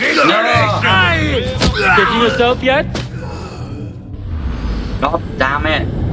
No! Did you yourself yet? God damn it!